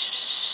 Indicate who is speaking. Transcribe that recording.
Speaker 1: Shh, shh, shh.